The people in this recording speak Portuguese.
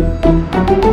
Música